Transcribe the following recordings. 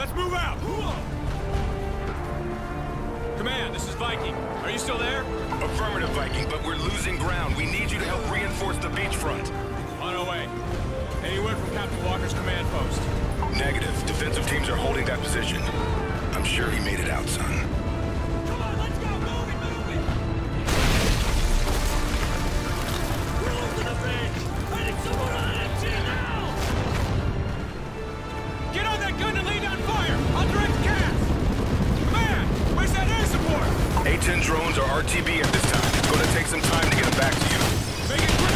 Let's move out! Command, this is Viking. Are you still there? Affirmative, Viking, but we're losing ground. We need you to help reinforce the beachfront. On our way. Anyone from Captain Walker's command post. Negative. Defensive teams are holding that position. I'm sure he made it out, son. take some time to get them back to you.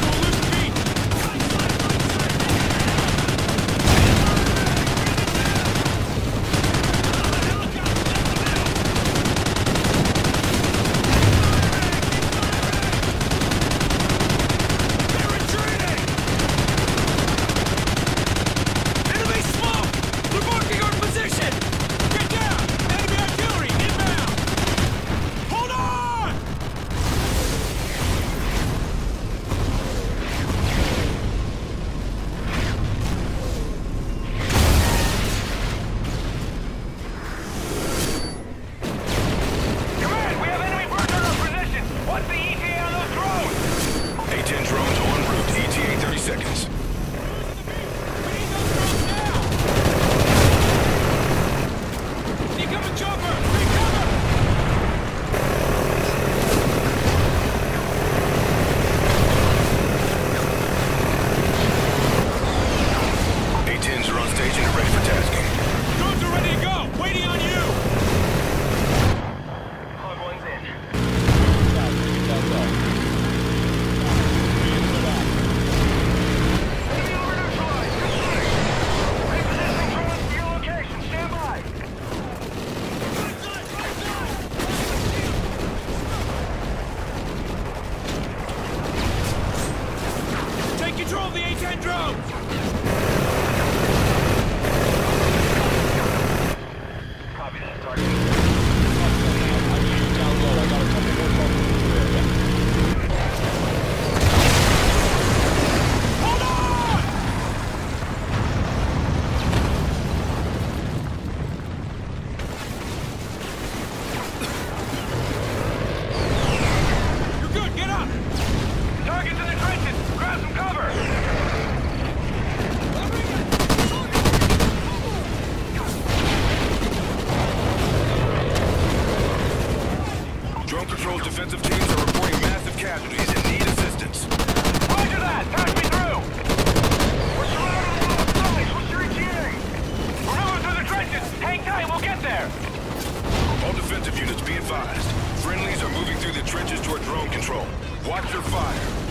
advised. Friendlies are moving through the trenches toward drone control. Watch your fire.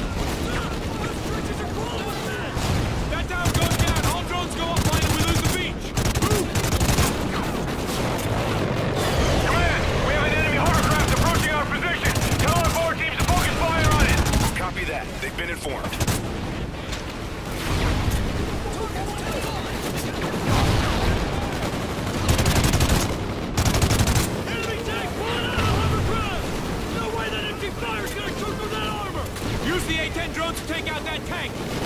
Let's take out that tank!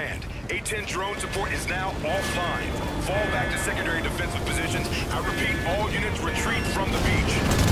10 drone support is now offline. Fall back to secondary defensive positions. I repeat, all units retreat from the beach.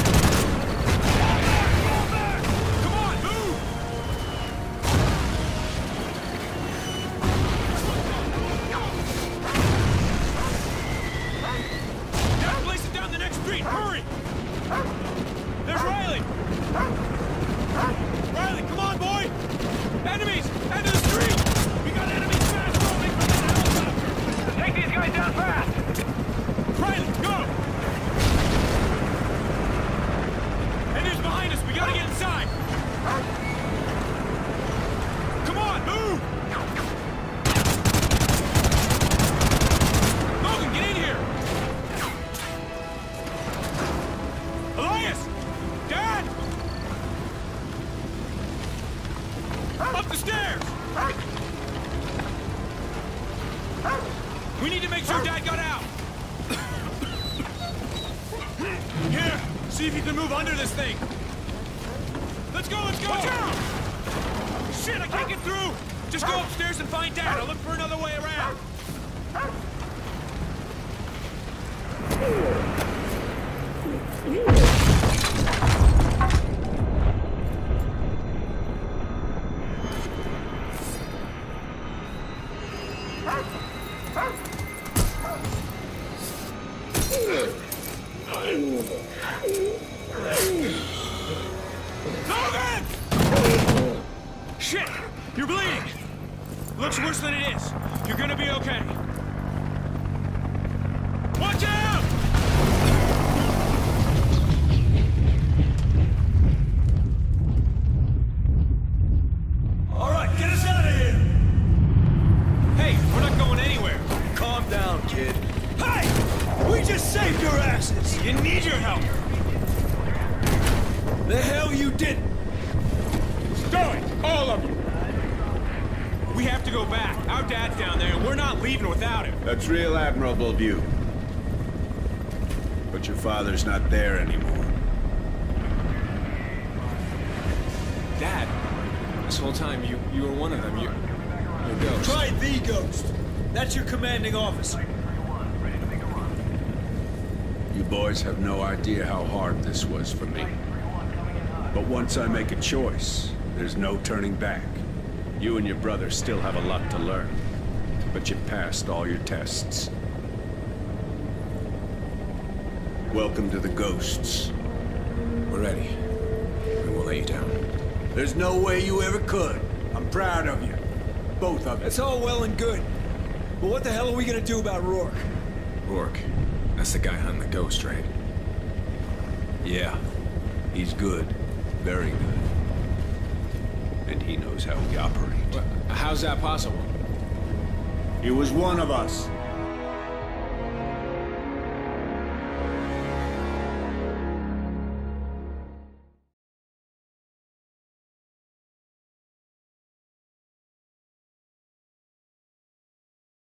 Up the stairs! We need to make sure Dad got out! Here! See if you can move under this thing! Let's go, let's go! Watch out! Shit, I can't get through! Just go upstairs and find Dad. I'll look for another way around. Be okay. Watch out! All right, get us out of here! Hey, we're not going anywhere. Calm down, kid. Hey! We just saved your asses! You need your help! The hell you did? Stow it! All of you! We have to go back. Our dad's down there, and we're not leaving without him. That's real admirable of you. But your father's not there anymore. Dad, this whole time you you were one of them. You, you're a ghost. Try the ghost. That's your commanding officer. You boys have no idea how hard this was for me. But once I make a choice, there's no turning back. You and your brother still have a lot to learn. But you passed all your tests. Welcome to the Ghosts. We're ready. And we'll lay you down. There's no way you ever could. I'm proud of you. Both of you. It's all well and good. But what the hell are we gonna do about Rourke? Rourke. That's the guy hunting the ghost, right? Yeah, he's good. Very good. And he knows how we operate. How's that possible? He was one of us.